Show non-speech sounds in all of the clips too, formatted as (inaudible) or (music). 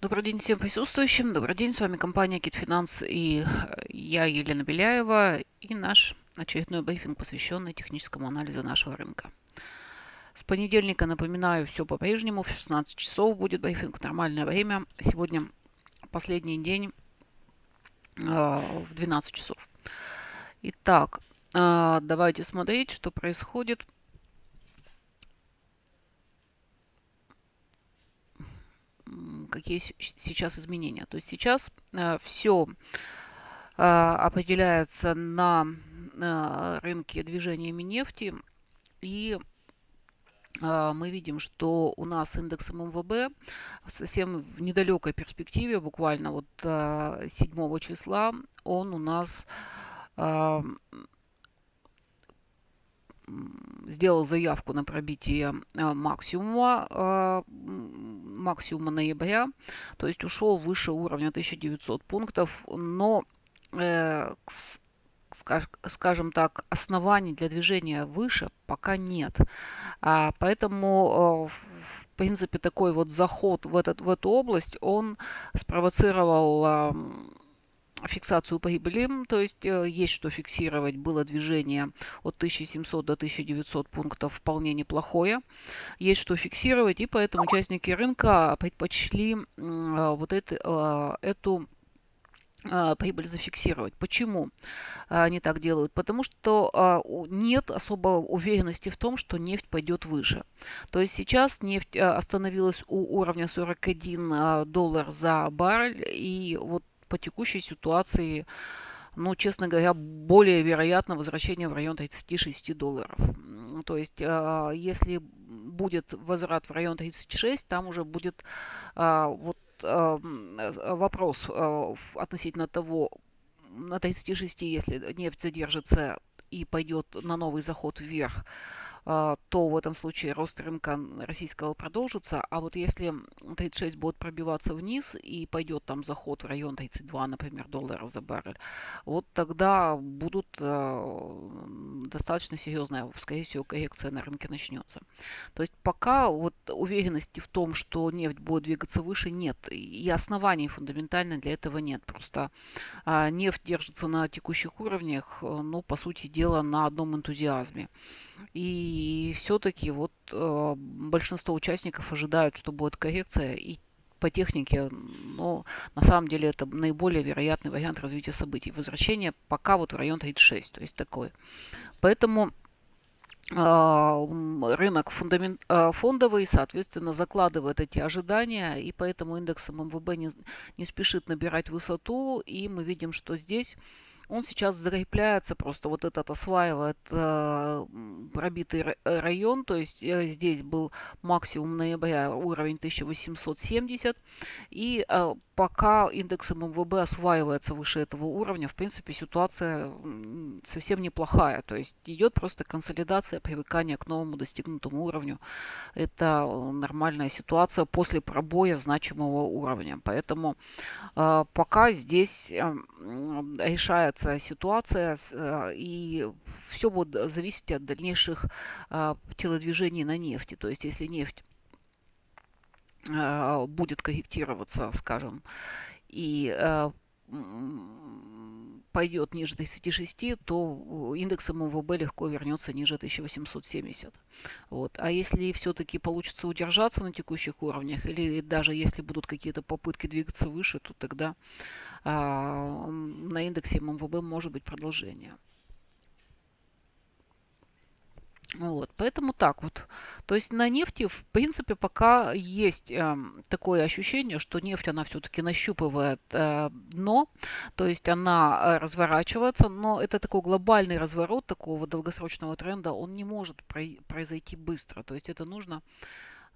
Добрый день всем присутствующим. Добрый день, с вами компания Китфинанс и я, Елена Беляева, и наш очередной брифинг, посвященный техническому анализу нашего рынка. С понедельника, напоминаю, все по-прежнему, в 16 часов будет брифинг, нормальное время. Сегодня последний день э, в 12 часов. Итак, э, давайте смотреть, что происходит. Какие сейчас изменения. То есть сейчас э, все э, определяется на э, рынке движениями нефти. И мы видим, что у нас индекс ММВБ совсем в недалекой перспективе, буквально вот 7 числа, он у нас сделал заявку на пробитие максимума максимума ноября, то есть ушел выше уровня 1900 пунктов, но, э, скажем так, оснований для движения выше пока нет. А, поэтому, э, в принципе, такой вот заход в, этот, в эту область, он спровоцировал фиксацию прибыли, то есть э, есть что фиксировать. Было движение от 1700 до 1900 пунктов вполне неплохое. Есть что фиксировать, и поэтому участники рынка предпочли э, вот это, э, эту прибыль зафиксировать. Почему они так делают? Потому что нет особо уверенности в том, что нефть пойдет выше. То есть сейчас нефть остановилась у уровня 41 доллар за баррель, и вот по текущей ситуации, ну, честно говоря, более вероятно возвращение в район 36 долларов. То есть, а, если будет возврат в район 36, там уже будет а, вот а, вопрос относительно того, на 36, если нефть задержится и пойдет на новый заход вверх, то в этом случае рост рынка российского продолжится. А вот если 36 будет пробиваться вниз и пойдет там заход в район 32, например, долларов за баррель, вот тогда будут а, достаточно серьезная, скорее всего, коррекция на рынке начнется. То есть пока вот уверенности в том, что нефть будет двигаться выше, нет. И оснований фундаментально для этого нет. Просто а, нефть держится на текущих уровнях, ну, по сути дела, на одном энтузиазме. И и все-таки вот э, большинство участников ожидают, что будет коррекция, и по технике, ну, на самом деле это наиболее вероятный вариант развития событий. Возвращение пока вот в район 36, то есть такой. Поэтому э, рынок э, фондовый, соответственно, закладывает эти ожидания, и поэтому индекс МВБ не, не спешит набирать высоту, и мы видим, что здесь он сейчас закрепляется, просто вот этот осваивает э, пробитый район, то есть э, здесь был максимум ноября уровень 1870, и э, пока индекс МВБ осваивается выше этого уровня, в принципе, ситуация совсем неплохая, то есть идет просто консолидация, привыкание к новому достигнутому уровню, это нормальная ситуация после пробоя значимого уровня, поэтому э, пока здесь э, решается меняется ситуация, э, и все будет зависеть от дальнейших э, телодвижений на нефти. То есть, если нефть э, будет корректироваться, скажем, и пойдет ниже 36, то индекс МВБ легко вернется ниже 1870. Вот. А если все-таки получится удержаться на текущих уровнях, или даже если будут какие-то попытки двигаться выше, то тогда а, на индексе МВБ может быть продолжение. Вот, поэтому так вот. То есть на нефти, в принципе, пока есть э, такое ощущение, что нефть, она все-таки нащупывает э, дно, то есть она э, разворачивается, но это такой глобальный разворот такого долгосрочного тренда, он не может произойти быстро. То есть это нужно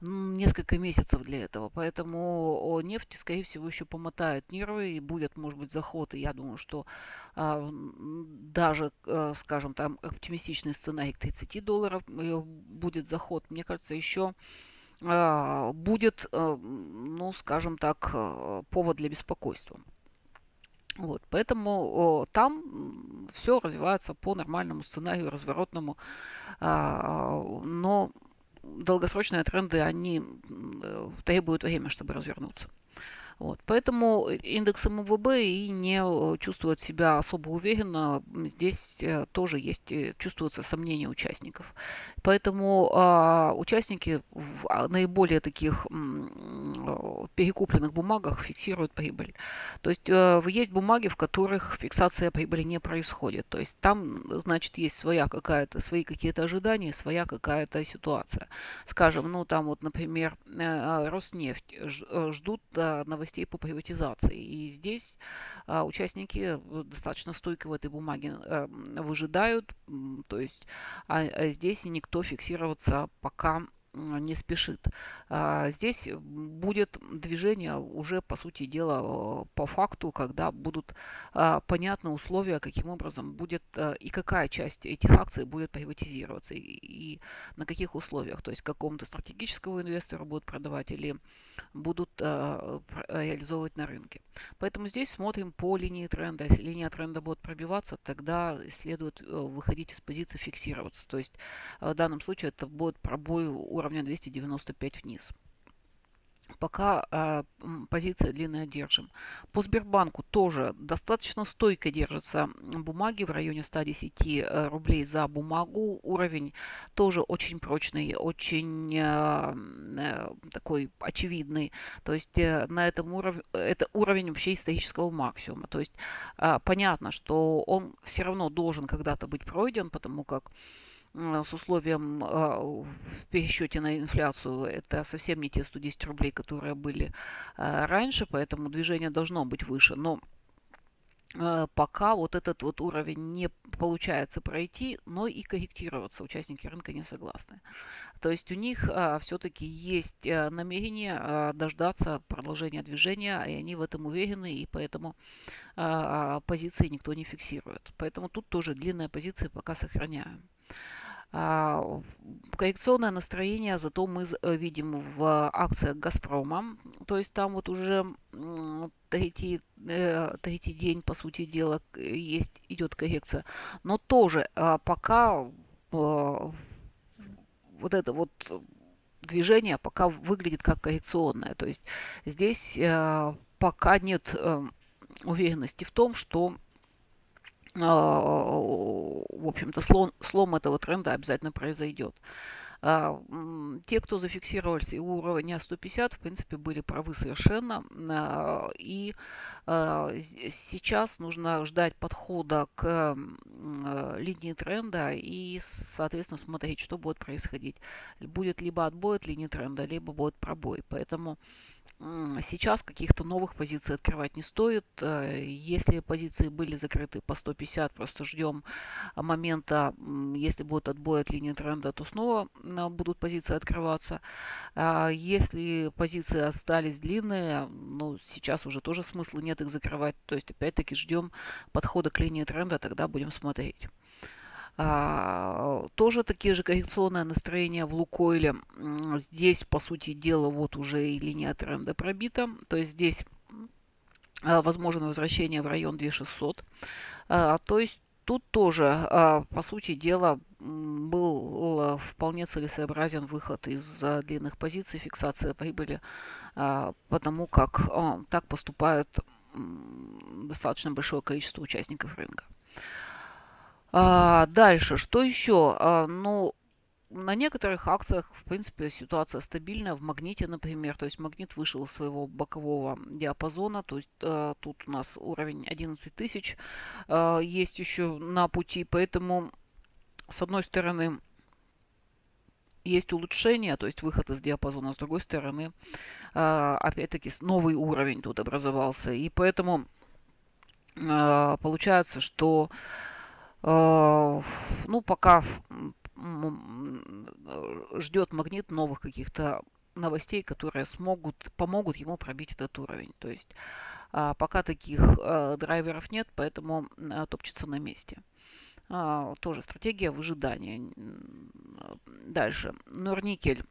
несколько месяцев для этого. Поэтому нефть, скорее всего, еще помотает нервы и будет, может быть, заход. И я думаю, что а, даже, а, скажем, там оптимистичный сценарий к 30 долларов э, будет заход. Мне кажется, еще а, будет, а, ну, скажем так, повод для беспокойства. Вот, поэтому о, там все развивается по нормальному сценарию разворотному, а, но долгосрочные тренды, они требуют время, чтобы развернуться. Вот. Поэтому индекс МВБ и не э, чувствует себя особо уверенно. Здесь э, тоже есть, э, чувствуются сомнения участников. Поэтому э, участники в а, наиболее таких э, перекупленных бумагах фиксируют прибыль. То есть э, есть бумаги, в которых фиксация прибыли не происходит. То есть там, значит, есть своя какая-то, свои какие-то ожидания, своя какая-то ситуация. Скажем, ну там вот, например, э, Роснефть ждут новостей новостей по приватизации. И здесь а, участники э, достаточно стойко в этой бумаге а, выжидают, то есть а, а здесь никто фиксироваться пока не спешит. А, здесь будет движение уже, по сути дела, по факту, когда будут а, понятны условия, каким образом будет э, и какая часть этих акций будет приватизироваться, и на каких условиях. То есть какому-то стратегическому инвестору будут продавать или будут э, реализовывать на рынке. Поэтому здесь смотрим по линии тренда. Если линия тренда будет пробиваться, тогда следует э, выходить из позиции фиксироваться. То есть в данном случае это будет пробой уровня уровня 295 вниз. Пока э, позиция длинная держим. По Сбербанку тоже достаточно стойко держатся бумаги в районе 110 э, рублей за бумагу. Уровень тоже очень прочный, очень э, э, такой очевидный. То есть э, на этом уровне, это уровень вообще исторического максимума. То есть э, понятно, что он все равно должен когда-то быть пройден, потому как с условием а, в пересчете на инфляцию это совсем не те 110 рублей, которые были а, раньше, поэтому движение должно быть выше. Но а, пока вот этот вот уровень не получается пройти, но и корректироваться участники рынка не согласны. То есть у них все-таки есть намерение дождаться продолжения движения, и они в этом уверены, и поэтому позиции никто не фиксирует. Поэтому тут тоже длинная позиция пока сохраняем. А, коррекционное настроение зато мы э, видим в акциях «Газпрома». То есть там вот уже третий, э, третий день, по сути дела, есть, идет коррекция. Но тоже а, пока э, вот это вот движение пока выглядит как коррекционное. То есть здесь пока нет уверенности в том, что а, в общем-то, слом, слом этого тренда обязательно произойдет. А, те, кто зафиксировались у уровня 150, в принципе, были правы совершенно. А, и сейчас нужно ждать подхода к линии тренда и, соответственно, смотреть, что будет происходить. Будет либо отбой от линии тренда, либо будет пробой. Поэтому Сейчас каких-то новых позиций открывать не стоит. Э, если позиции были закрыты по 150, просто ждем момента, если будет отбой от линии тренда, то снова будут позиции открываться. А если позиции остались длинные, ну, сейчас уже тоже смысла нет их закрывать. То есть, опять-таки, ждем подхода к линии тренда, тогда будем смотреть. А, тоже такие же коррекционные настроения в Лукойле. Здесь, по сути дела, вот уже и линия тренда пробита. То есть здесь а, возможно возвращение в район 2600. А, то есть тут тоже, по сути дела, был а, вполне целесообразен выход из а, длинных позиций, фиксация прибыли, потому как так поступает достаточно большое количество участников рынка. А, дальше, что еще? А, ну, на некоторых акциях, в принципе, ситуация стабильная. В магните, например, то есть магнит вышел из своего бокового диапазона, то есть э, тут у нас уровень 11 тысяч э, есть еще на пути, поэтому, с одной стороны, есть улучшение, то есть выход из диапазона, с другой стороны, э, опять-таки, новый уровень тут образовался, и поэтому э, получается, что ну, пока ждет магнит новых каких-то новостей, которые смогут, помогут ему пробить этот уровень. То есть а, пока таких а, драйверов нет, поэтому а, топчется на месте. А, тоже стратегия выжидания. Дальше. Норникель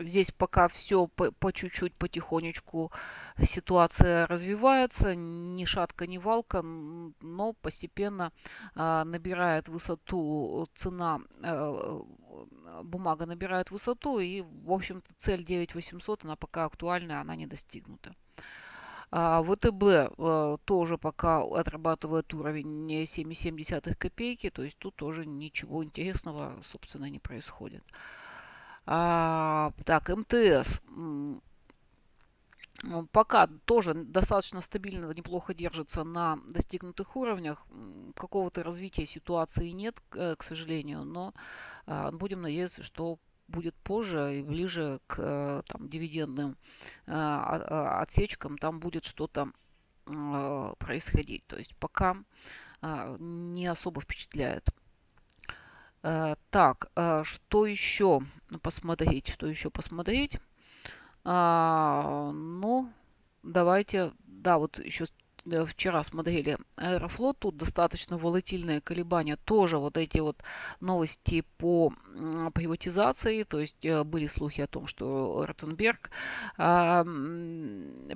Здесь пока все по, чуть-чуть, потихонечку ситуация развивается, ни шатка, ни валка, но постепенно э, набирает высоту цена, э, бумага набирает высоту, и, в общем-то, цель 9800, она пока актуальна, она не достигнута. А ВТБ э, тоже пока отрабатывает уровень 7,7 копейки, то есть тут тоже ничего интересного, собственно, не происходит. А, так, МТС пока тоже достаточно стабильно, неплохо держится на достигнутых уровнях. Какого-то развития ситуации нет, к сожалению, но а, будем надеяться, что будет позже и ближе к э, там, дивидендным э, а, отсечкам, там будет что-то происходить. То есть пока не особо впечатляет. Так, что еще посмотреть? Что еще посмотреть? А, ну, давайте, да, вот еще Э, вчера смотрели Аэрофлот, тут достаточно волатильные колебания, тоже вот эти вот новости по приватизации, то есть э, были слухи о том, что Ротенберг э,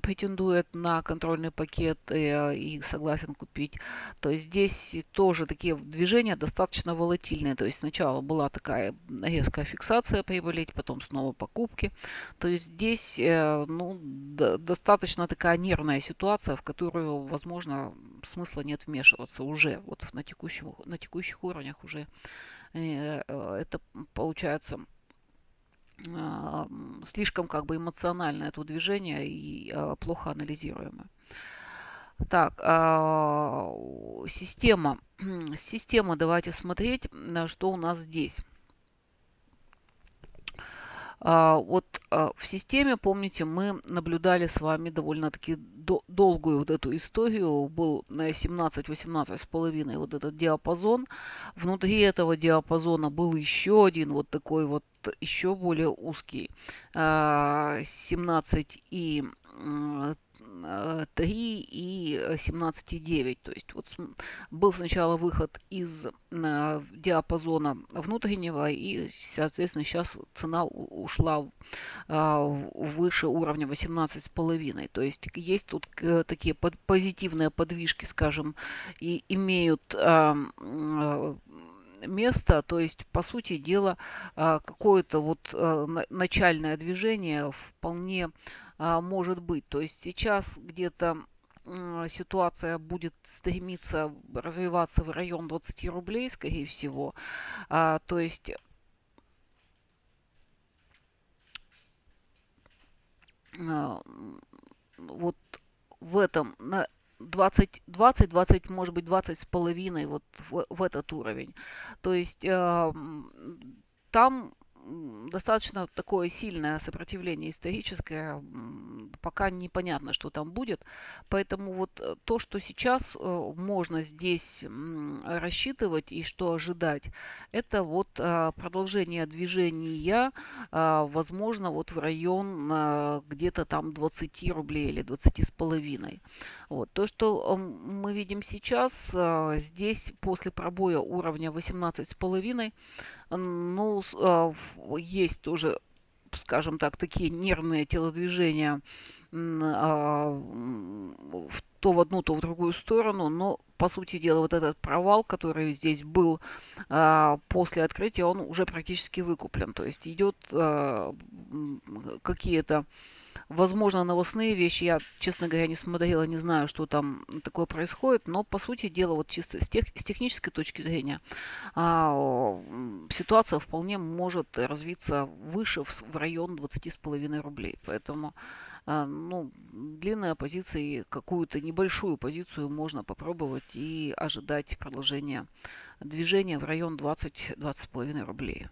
претендует на контрольный пакет э, и согласен купить, то есть здесь тоже такие движения достаточно волатильные, то есть сначала была такая резкая фиксация прибыли, потом снова покупки, то есть здесь ну, достаточно такая нервная ситуация, в которую возможно, смысла нет вмешиваться уже. Вот на, текущем, на текущих уровнях уже э, э, это получается а, слишком как бы эмоциональное это движение и а, плохо анализируемое. Так, а, система. (clears throat) Система, давайте смотреть, что у нас здесь. Вот в системе, помните, мы наблюдали с вами довольно-таки долгую вот эту историю, был 17-18 с половиной вот этот диапазон. Внутри этого диапазона был еще один вот такой вот еще более узкий 17 и 3 и 17,9. То есть вот был сначала выход из э, диапазона внутреннего, и, соответственно, сейчас цена ушла э, выше уровня 18,5. То есть есть тут такие позитивные подвижки, скажем, и имеют э, место, то есть, по сути дела, какое-то вот начальное движение вполне а, может быть. То есть сейчас где-то ситуация будет стремиться развиваться в район 20 рублей, скорее всего. А, то есть а, вот в этом на 20, 20, 20, может быть, 20 с половиной вот в, в этот уровень. То есть э, там достаточно такое сильное сопротивление историческое, пока непонятно, что там будет. Поэтому вот э, то, что сейчас э, можно здесь рассчитывать и что ожидать, это вот э, продолжение движения, возможно, вот в район где-то там 20 рублей или 20 с половиной. Вот. То, что мы видим сейчас, здесь после пробоя уровня 18 с половиной, ну, а, есть тоже скажем так, такие нервные телодвижения а, то в одну, то в другую сторону, но по сути дела вот этот провал, который здесь был а, после открытия, он уже практически выкуплен, то есть идет какие-то возможно, новостные вещи. Я, честно говоря, не смотрела, не знаю, что там такое происходит. Но, по сути дела, вот чисто с, тех, с технической точки зрения, а, ситуация вполне может развиться выше, в, в район 20,5 рублей. Поэтому, а, ну, длинная позиция и какую-то небольшую позицию можно попробовать и ожидать продолжения движения в район 20-20,5 рублей.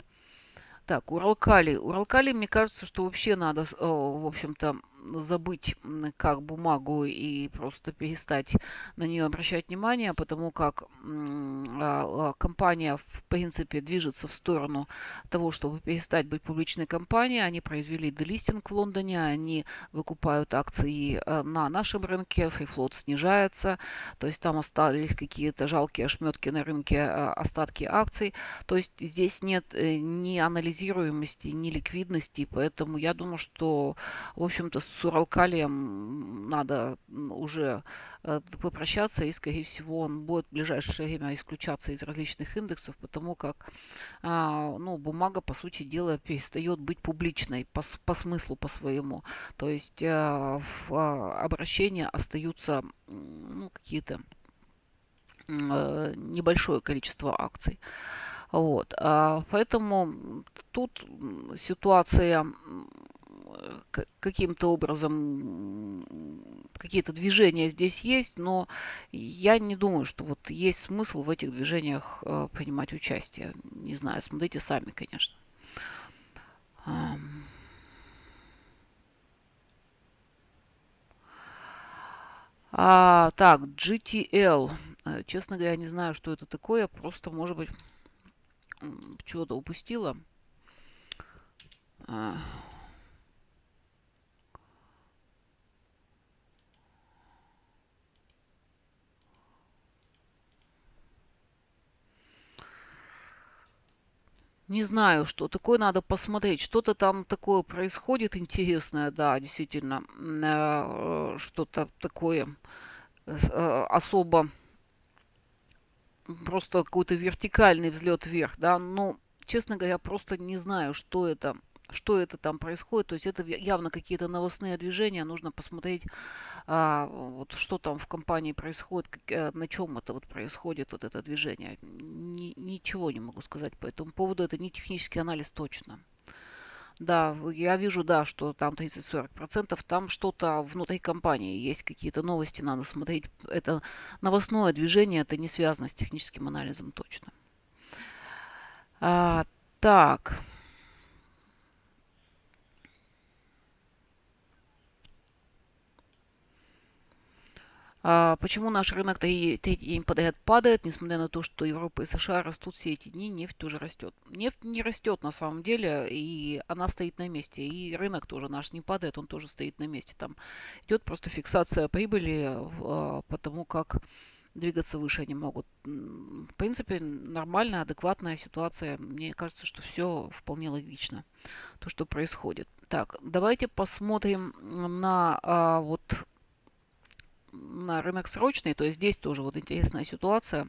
Так, Уралкали. Уралкали, мне кажется, что вообще надо, в общем-то, забыть как бумагу и просто перестать на нее обращать внимание, потому как а, а, компания в принципе движется в сторону того, чтобы перестать быть публичной компанией. Они произвели делистинг в Лондоне, они выкупают акции а, на нашем рынке, фрифлот снижается, то есть там остались какие-то жалкие ошметки на рынке, остатки акций. То есть здесь нет э, ни анализируемости, ни ликвидности, поэтому я думаю, что, в общем-то, с Уралкалием надо уже э, попрощаться, и, скорее всего, он будет в ближайшее время исключаться из различных индексов, потому как а, ну, бумага, по сути дела, перестает быть публичной по, по смыслу, по своему. То есть э, в а, обращении остаются ну, какие-то небольшое количество акций. Вот. А, поэтому тут ситуация каким-то образом какие-то движения здесь есть, но я не думаю, что вот есть смысл в этих движениях э, принимать участие. Не знаю, смотрите сами, конечно. А, так, GTL. Э, честно говоря, не знаю, что это такое. Просто, может быть, чего-то упустила. А. Не знаю, что такое, надо посмотреть. Что-то там такое происходит интересное, да, действительно. Э, что-то такое э, особо просто какой-то вертикальный взлет вверх, да, но, честно говоря, просто не знаю, что это что это там происходит. То есть это явно какие-то новостные движения. Нужно посмотреть, а, вот, что там в компании происходит, как, а, на чем это вот происходит, вот это движение. Ни, ничего не могу сказать по этому поводу. Это не технический анализ точно. Да, я вижу, да, что там 30-40%, там что-то внутри компании, есть какие-то новости, надо смотреть. Это новостное движение, это не связано с техническим анализом точно. А, так. Почему наш рынок третий день подряд падает, несмотря на то, что Европа и США растут все эти дни, нефть тоже растет. Нефть не растет на самом деле, и она стоит на месте. И рынок тоже наш не падает, он тоже стоит на месте. Там идет просто фиксация прибыли, а, потому как двигаться выше они могут. В принципе, нормальная, адекватная ситуация. Мне кажется, что все вполне логично, то, что происходит. Так, давайте посмотрим на а, вот на рынок срочный, то есть здесь тоже вот интересная ситуация.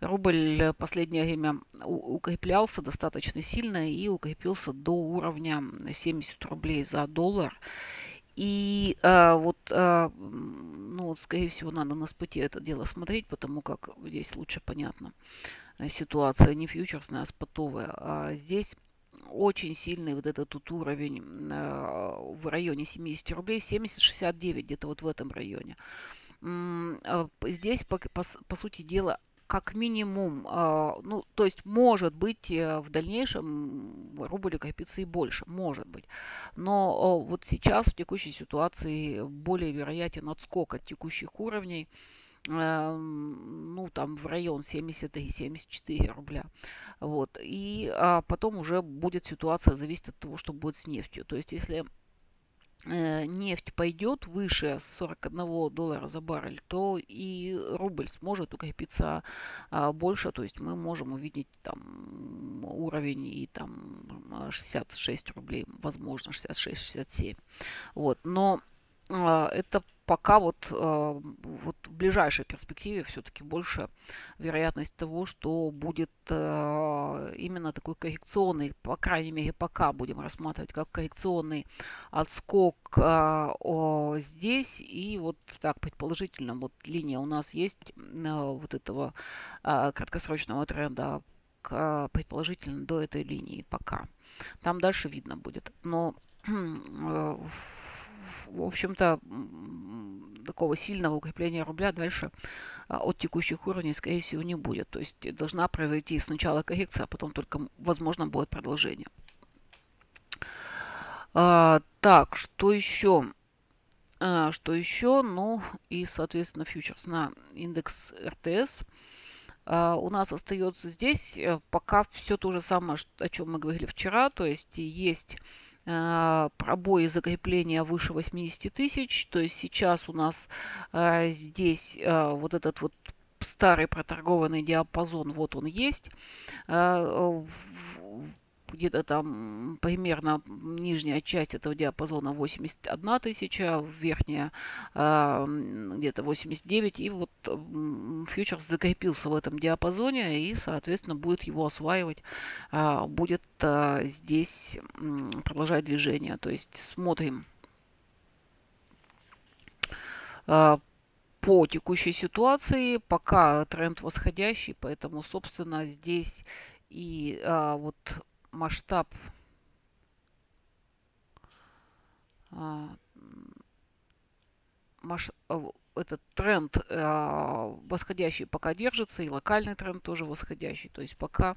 Рубль последнее время укреплялся достаточно сильно и укрепился до уровня 70 рублей за доллар. И а, вот, а, ну, скорее всего, надо на споте это дело смотреть, потому как здесь лучше понятно ситуация не фьючерсная, а спотовая. А здесь очень сильный вот этот тут уровень э, в районе 70 рублей, 70-69 где-то вот в этом районе. Здесь, по, по, по сути дела, как минимум, а, ну, то есть, может быть, э, в дальнейшем рубль укрепится и больше, может быть. Но вот сейчас, в текущей ситуации, более вероятен отскок от текущих уровней, эм, ну, там, в район 73-74 рубля. Вот. И а потом уже будет ситуация зависеть от того, что будет с нефтью. То есть, если Э, нефть пойдет выше 41 доллара за баррель, то и рубль сможет укрепиться а, больше, то есть мы можем увидеть там уровень и там 66 рублей, возможно 66-67. Вот, но а, это пока вот, а, вот в ближайшей перспективе все-таки больше вероятность того, что будет а, именно такой коррекционный, по крайней мере, пока будем рассматривать как коррекционный отскок здесь. И вот так предположительно, вот линия у нас есть вот этого краткосрочного тренда предположительно до этой линии пока. Там дальше видно будет. Но (clears throat) в общем-то, такого сильного укрепления рубля дальше а, от текущих уровней, скорее всего, не будет. То есть должна произойти сначала коррекция, а потом только, возможно, будет продолжение. А, так, что еще? А, что еще? Ну, и, соответственно, фьючерс на индекс РТС. А, у нас остается здесь э, пока все то же самое, о чем мы говорили вчера. То есть есть пробои закрепления выше 80 тысяч. То есть сейчас у нас а, здесь а, вот этот вот старый проторгованный диапазон, вот он есть. Где-то там примерно нижняя часть этого диапазона 81 тысяча, верхняя э, где-то 89, и вот фьючерс закрепился в этом диапазоне и, соответственно, будет его осваивать, э, будет э, здесь продолжать движение. То есть смотрим по текущей ситуации пока тренд восходящий, поэтому, собственно, здесь и а, вот масштаб а, а, этот тренд э, восходящий пока держится, и локальный тренд тоже восходящий. То есть пока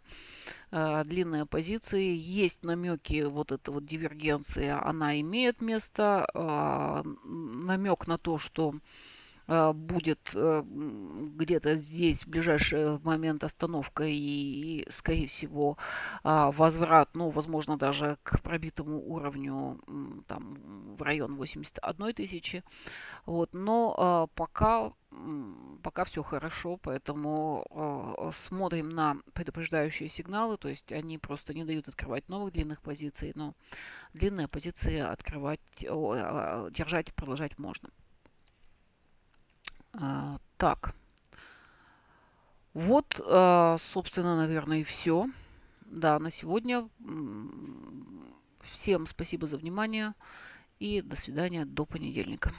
э, длинные позиции, есть намеки, вот эта вот дивергенция, она имеет место. Э, намек на то, что Э, будет э, где-то здесь в ближайший момент остановка и, скорее всего, а, возврат, ну, возможно, даже к пробитому уровню там в район 81 тысячи. Вот, но а, пока пока все хорошо, поэтому э, смотрим на предупреждающие сигналы, то есть они просто не дают открывать новых длинных позиций, но длинные позиции открывать, э, держать, продолжать можно. А, так. Вот, а, собственно, наверное, и все. Да, на сегодня. Всем спасибо за внимание и до свидания до понедельника.